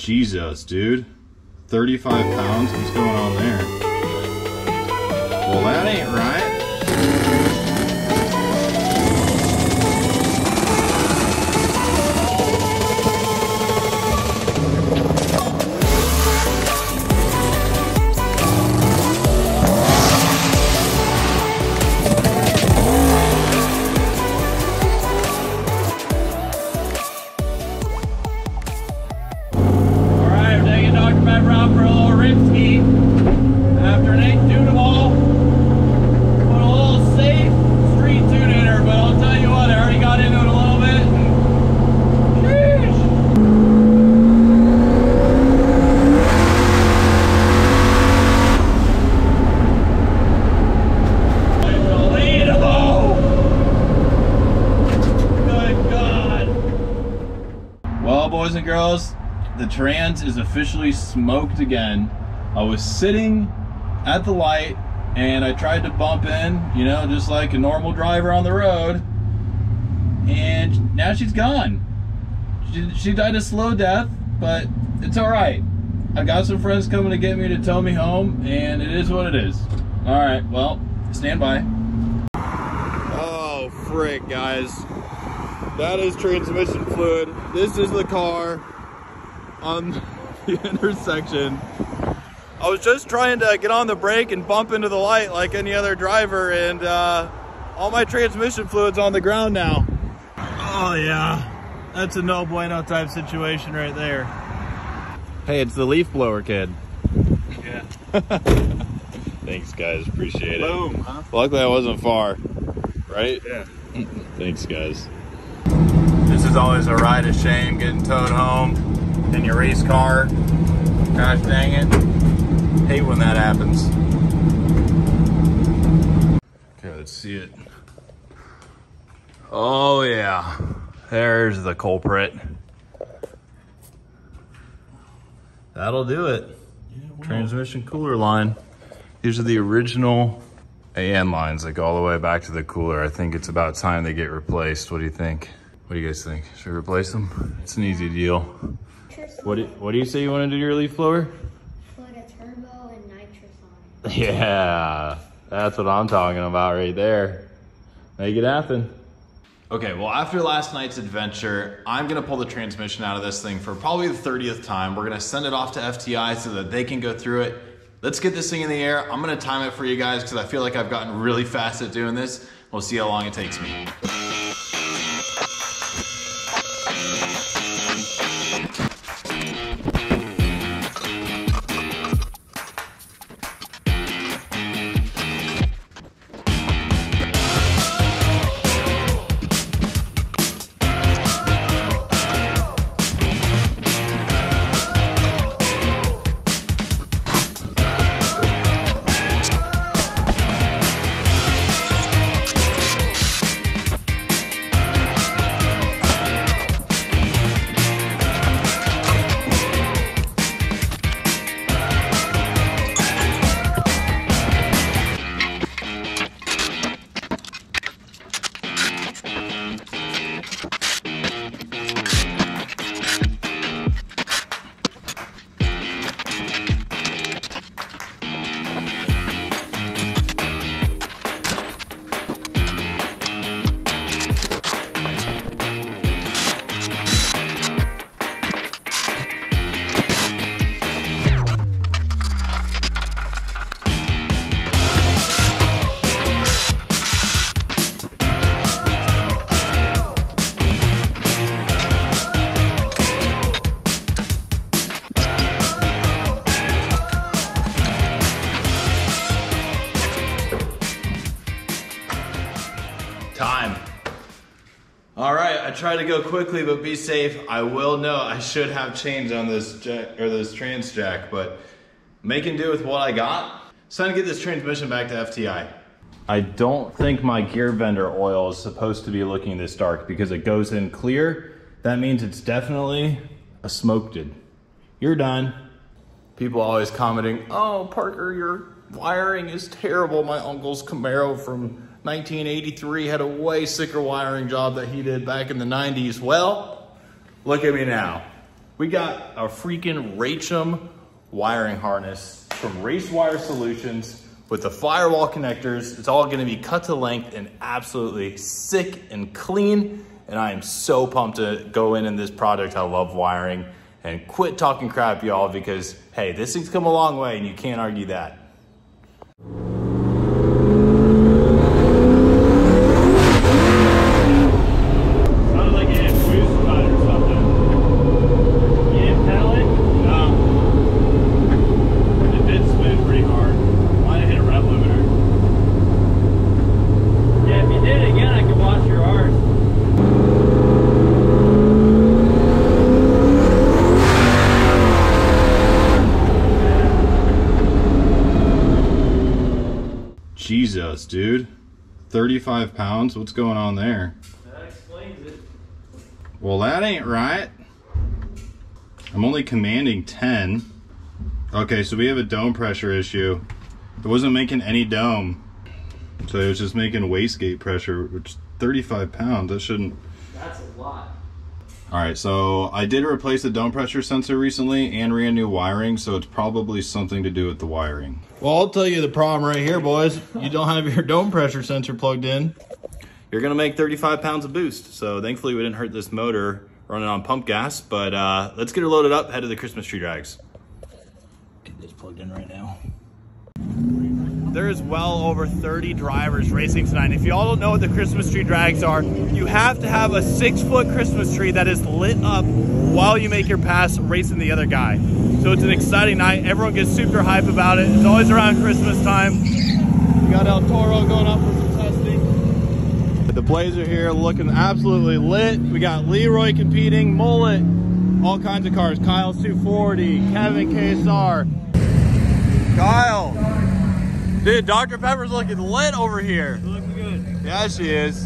Jesus, dude. 35 pounds? What's going on there? Well, that ain't right. Trans is officially smoked again. I was sitting at the light and I tried to bump in, you know, just like a normal driver on the road. And now she's gone. She, she died a slow death, but it's all right. I got some friends coming to get me to tow me home, and it is what it is. All right, well, stand by. Oh, frick, guys. That is transmission fluid. This is the car on the intersection. I was just trying to get on the brake and bump into the light like any other driver, and uh, all my transmission fluid's on the ground now. Oh, yeah. That's a no bueno type situation right there. Hey, it's the leaf blower kid. Yeah. Thanks, guys. Appreciate it. Boom, huh? Luckily, I wasn't far, right? Yeah. Thanks, guys. This is always a ride of shame getting towed home in your race car. Gosh dang it. Hate when that happens. Okay, let's see it. Oh, yeah. There's the culprit. That'll do it. Transmission cooler line. These are the original AN lines go all the way back to the cooler. I think it's about time they get replaced. What do you think? What do you guys think? Should we replace them? It's an easy deal. What do, what do you say you want to do to your leaf blower? Put a turbo and nitrous on it. Yeah, that's what I'm talking about right there. Make it happen. Okay, well, after last night's adventure, I'm gonna pull the transmission out of this thing for probably the 30th time. We're gonna send it off to FTI so that they can go through it. Let's get this thing in the air. I'm gonna time it for you guys because I feel like I've gotten really fast at doing this. We'll see how long it takes me. All right, I tried to go quickly, but be safe. I will know I should have chains on this jack or this trans jack, but making do with what I got. It's time to get this transmission back to FTI. I don't think my gear vendor oil is supposed to be looking this dark because it goes in clear. That means it's definitely a smoked. You're done. People always commenting, oh, Parker, your wiring is terrible. My uncle's Camaro from 1983 had a way sicker wiring job that he did back in the 90s. Well, look at me now. We got a freaking Racham wiring harness from Race Wire Solutions with the firewall connectors. It's all gonna be cut to length and absolutely sick and clean. And I am so pumped to go in in this product. I love wiring and quit talking crap, y'all, because hey, this thing's come a long way and you can't argue that. Sounded like it hit boost cut or something. You didn't pedal it? No. It did spin pretty hard. Might have hit a rev limiter. Yeah, if you did it again, I could watch your R's. Jesus, dude. 35 pounds? What's going on there? That explains it. Well, that ain't right. I'm only commanding 10. Okay, so we have a dome pressure issue. It wasn't making any dome. So it was just making wastegate pressure, which 35 pounds, that shouldn't. That's a lot. All right, so I did replace the dome pressure sensor recently and ran new wiring, so it's probably something to do with the wiring. Well, I'll tell you the problem right here, boys. You don't have your dome pressure sensor plugged in. You're gonna make 35 pounds of boost. So thankfully we didn't hurt this motor running on pump gas, but uh, let's get her loaded up, head to the Christmas tree drags. Get this plugged in right now. There's well over 30 drivers racing tonight. If y'all don't know what the Christmas tree drags are, you have to have a six foot Christmas tree that is lit up while you make your pass racing the other guy. So it's an exciting night. Everyone gets super hype about it. It's always around Christmas time. We got El Toro going up for some testing. The Blazer here looking absolutely lit. We got Leroy competing, Mullet, all kinds of cars. Kyle's 240, Kevin KSR. Kyle. Dude, Dr. Pepper's looking lit over here. Looking good. Yeah, she is.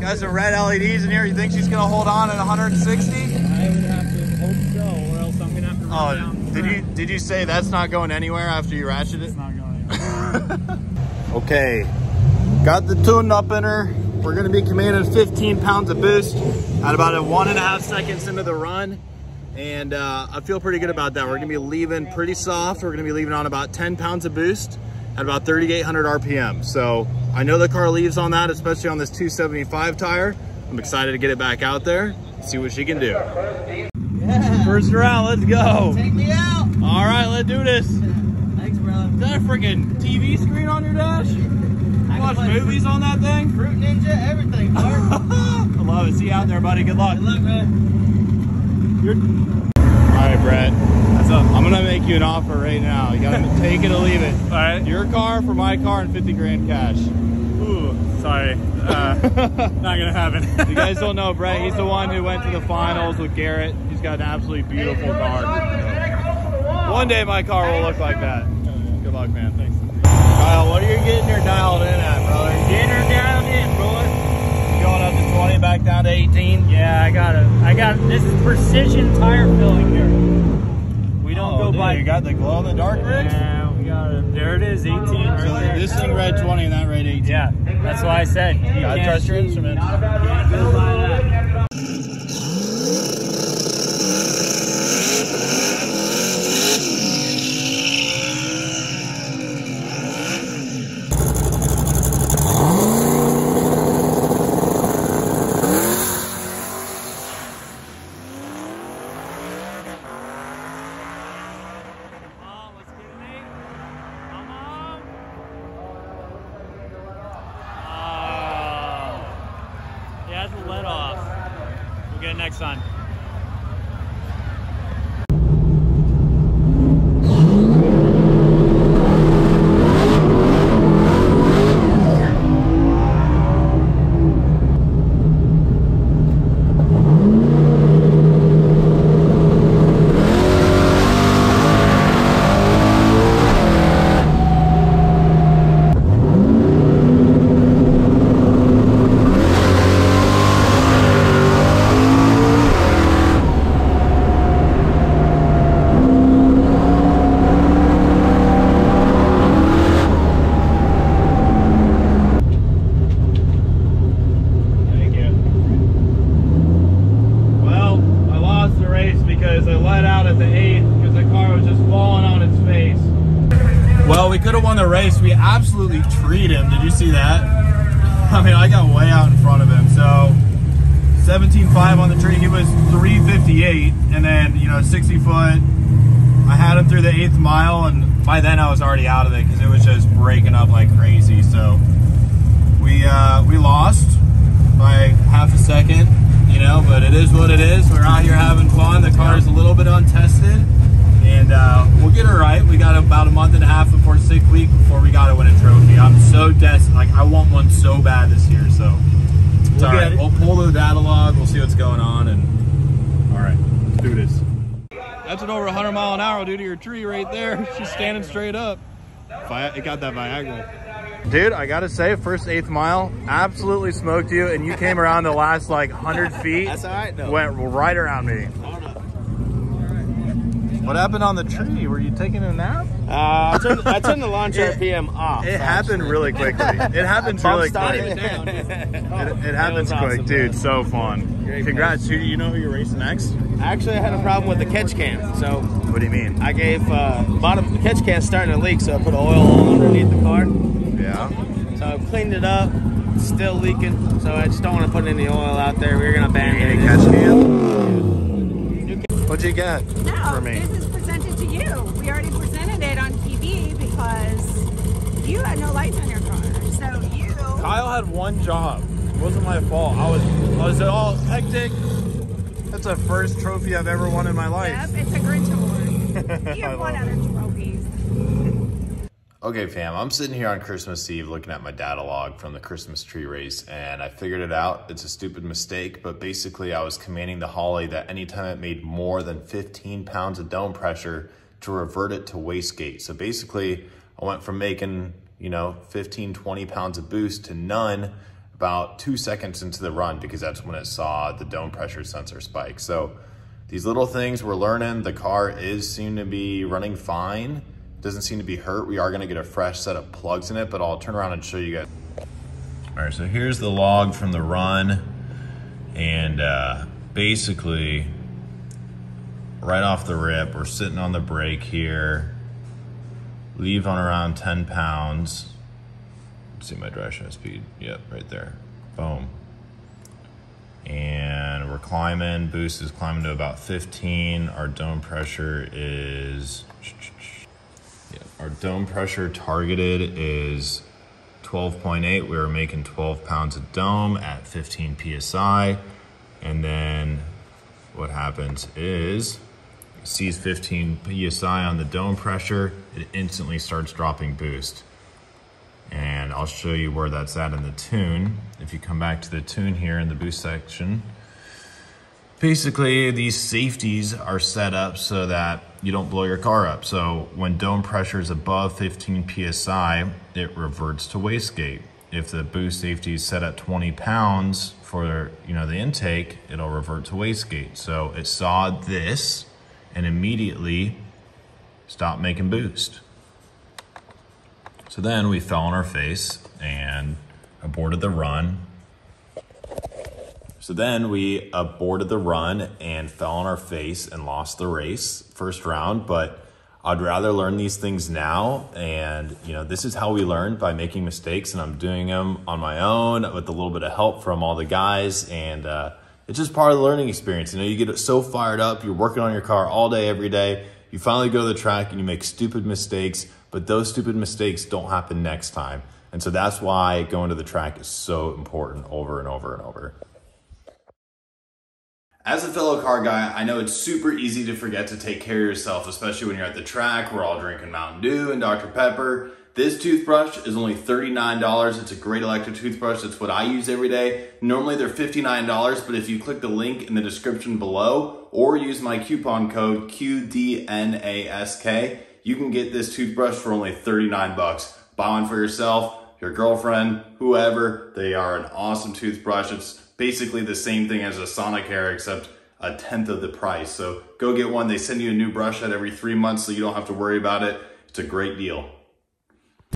Got some red LEDs in here. You think she's gonna hold on at 160? I would have to hope so, or else I'm gonna have to run Oh, down. did you did you say that's not going anywhere after you ratchet it? It's not going. Okay, got the tuned up in her. We're gonna be commanding 15 pounds of boost at about a one and a half seconds into the run. And uh, I feel pretty good about that. We're gonna be leaving pretty soft. We're gonna be leaving on about 10 pounds of boost at about 3,800 RPM. So I know the car leaves on that, especially on this 275 tire. I'm excited to get it back out there, see what she can do. First round, let's go. Take me out. All right, let's do this. Is Thanks, brother. that a freaking TV screen on your dash? I Watch movies on that thing? Fruit Ninja, everything. I love it. See you out there, buddy. Good luck. Good luck, man. You're... All right, Brett. What's up? I'm gonna make you an offer right now. You gotta take it or leave it. All right. Your car for my car and 50 grand cash. Ooh, sorry. Uh, not gonna happen. You guys don't know Brett. He's the one who went to the finals with Garrett. He's got an absolutely beautiful car. One day my car will look like that. Good luck, man. Thanks. Kyle, what are you getting your dialed in at, brother? Get her down in, boy. Up to 20, back down to 18. Yeah, I got it. I got this is precision tire filling here. We don't Oh, go dude, by. You got the glow in the dark rigs? Yeah, we got it. There it is, 18 right there. This thing read 20 and that read 18. Yeah, that's why I said you Gotta trust your instruments. Absolutely treed him. Did you see that? I mean, I got way out in front of him. So 17.5 on the tree. He was 358, and then you know 60 foot. I had him through the eighth mile, and by then I was already out of it because it was just breaking up like crazy. So we uh, we lost by half a second, you know, but it is what it is. We're out here having fun. The car is a little bit untested, and uh, we'll get it right. We got about a month and a half before sick week before we got to win a trophy. I'm so desperate. Like I want one so bad this year. So it's We'll all get right. it. We'll pull the data log. We'll see what's going on, and all right, let's do this. That's an over 100 mile an hour due to your tree right there. She's standing straight up. Vi- It got that Viagra. Dude, I gotta say, first eighth mile, absolutely smoked you, and you came around the last like 100 feet. That's all right, though. Went right around me. What happened on the tree? Were you taking a nap? Uh, I turned, I turned the launch It- RPM off. It happened really quickly. It happens really quick. It, It happens quick, dude. So fun. Great Congrats. Who you know who you're racing next? Actually, I had a problem with the catch can, so What do you mean? I gave uh, bottom the catch can starting to leak, so I put oil underneath the car. Yeah. So I cleaned it up. It's still leaking, so I just don't want to put any oil out there. We're gonna ban it. catch can? What'd you get No, for me? this is presented to you. We already presented it on TV because you had no lights on your car. So you. Kyle had one job. It wasn't my fault. I was I was all hectic. That's the first trophy I've ever won in my life. Yep, it's a Grinch Award. You have won love other trophies. Okay, fam, I'm sitting here on Christmas Eve looking at my data log from the Christmas tree race, and I figured it out. It's a stupid mistake, but basically, I was commanding the Holley that anytime it made more than 15 pounds of dome pressure, to revert it to wastegate. So basically, I went from making, you know, 15, 20 pounds of boost to none about two seconds into the run because that's when it saw the dome pressure sensor spike. So these little things we're learning. The car is seem to be running fine. Doesn't seem to be hurt. We are gonna get a fresh set of plugs in it, but I'll turn around and show you guys. All right, so here's the log from the run. And uh, basically, right off the rip, we're sitting on the brake here. Leave on around 10 pounds. Let's see my driveshaft speed. Yep, right there. Boom and we're climbing. Boost is climbing to about 15. Our dome pressure is, our dome pressure targeted is 12.8. We were making 12 pounds of dome at 15 psi, and then what happens is it sees 15 psi on the dome pressure. It instantly starts dropping boost and I'll show you where that's at in the tune. If you come back to the tune here in the boost section, basically these safeties are set up so that you don't blow your car up. So when dome pressure is above 15 PSI, it reverts to wastegate. If the boost safety is set at 20 pounds for you know the intake, it'll revert to wastegate. So it saw this and immediately stopped making boost. So then we fell on our face and aborted the run. So then we aborted the run and fell on our face and lost the race first round, but I'd rather learn these things now and you know this is how we learn by making mistakes and I'm doing them on my own with a little bit of help from all the guys and uh, it's just part of the learning experience. You know, you get so fired up, you're working on your car all day, every day. You finally go to the track and you make stupid mistakes, but those stupid mistakes don't happen next time. And so that's why going to the track is so important over and over and over. As a fellow car guy, I know it's super easy to forget to take care of yourself, especially when you're at the track. We're all drinking Mountain Dew and Dr. Pepper. This toothbrush is only $39. It's a great electric toothbrush. It's what I use every day. Normally they're $59, but if you click the link in the description below or use my coupon code QDNASK, you can get this toothbrush for only 39 bucks. Buy one for yourself, your girlfriend, whoever. They are an awesome toothbrush. It's basically the same thing as a Sonicare except a tenth of the price. So go get one. They send you a new brush out every three months so you don't have to worry about it. It's a great deal.